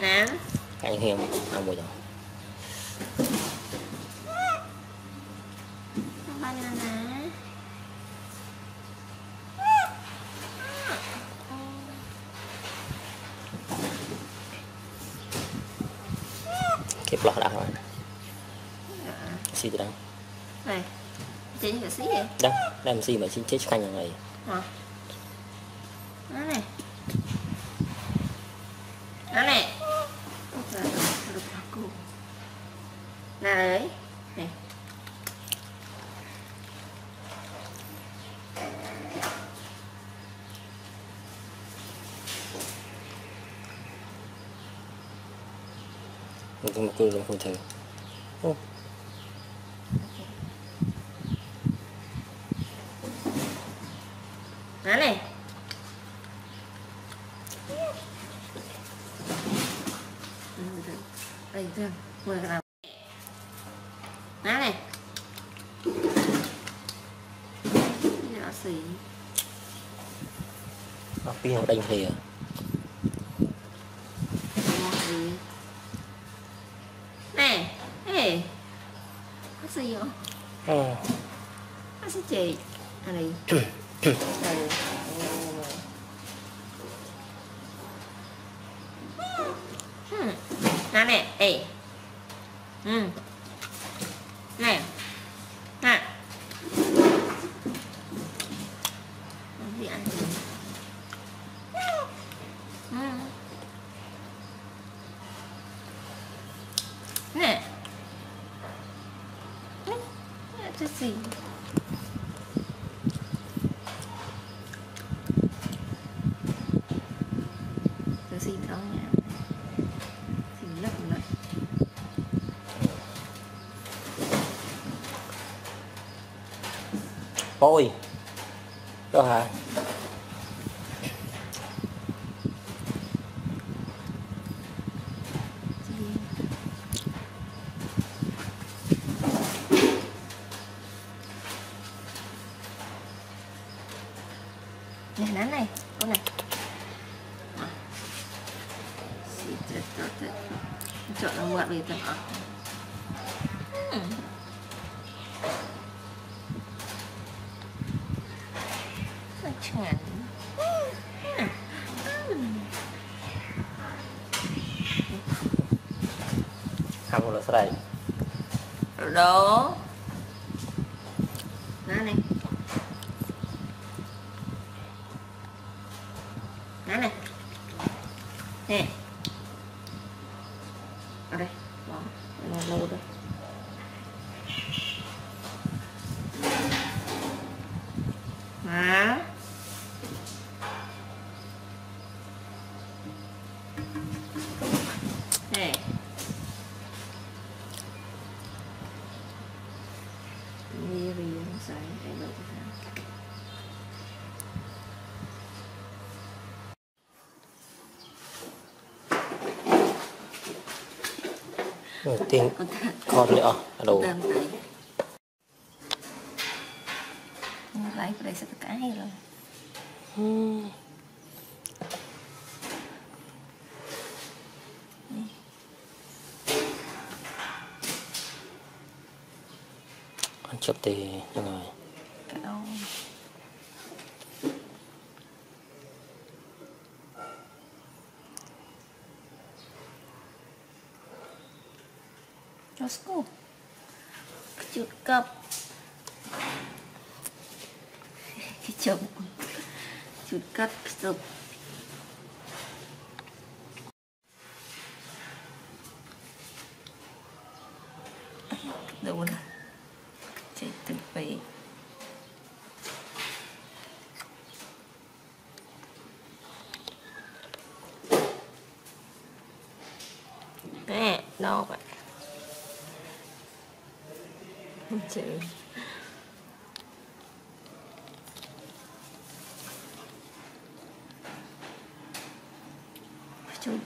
nè. Nè hiền ăn một rồi. Banana kẹp lọt đã rồi. Xì từ đâu? Này chị cái xí vậy? Đó làm gì mà xin chết khanh là ngày hả nó này nó này được cô nè đấy này nhưng mà cứ làm không Ô, nó này. Đây thôi mời làm nó này. Nhỏ xỉ nó pin nó đánh thì à gì nè ê có gì Ờ, có gì chị à này. Hmm. Nè nè, ê. Ừ. Nè. Nè. Không gì ăn gì. Ừ. Nè. Ừ. Nè, Cho gì? Cho xin đó nha. Xin lấp lại. ôi đó hả Này nắn này, con này. Chọn nó mượn về tầm. Chán. ham một lần sau đây Đó. Nó này. Nó này. Nè. Ở đây. Đó. Nó lâu đây. Đó. Nè. Đi đi sai cái lộ ra. Ừ, tiếng Con nữa ở đầu tầm cãi Lấy cái rồi. ăn chụp thì rồi Chút cắt chụp. Đâu rồi? Chạy từng vậy. Nè, đâu vậy?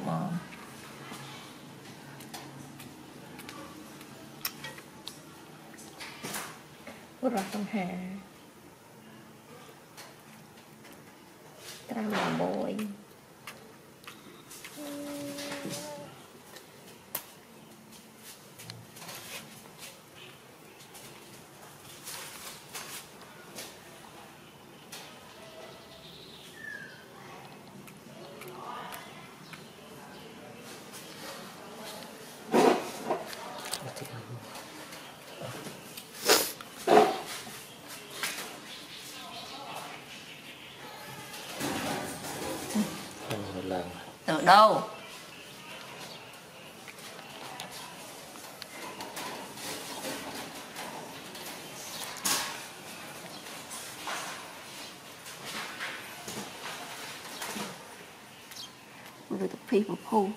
មកបុរសសង្ហាត្រាំ6 đâu Rồi tập phi một phu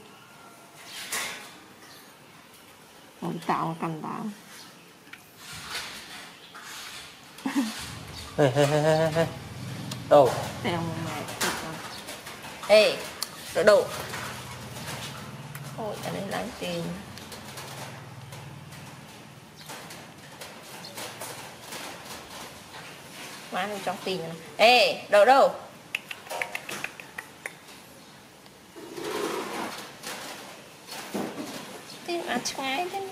Rồi tạo cầm tạo Ê, ê, ê, ê, ê. Đâu? Tèo một đổ đổ Ôi, cái này lãng tiền. Má này trong tiền này Ê, đổ đâu? Tiền ăn trái thế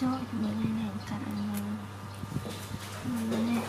上になれないからな。もうね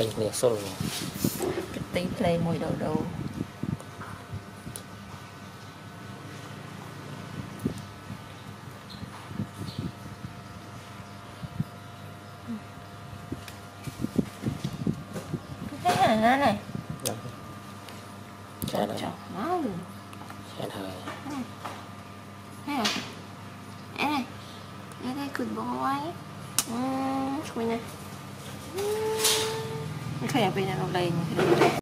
ពេញគ្នាសុល cái tí play mùi đầu đầu cái này nó này ចាន chọc ហើយ chọc nó luôn ចានហើយ thấy không em này đây đây good boy ừ, coi nè Uhm. Kayak 灯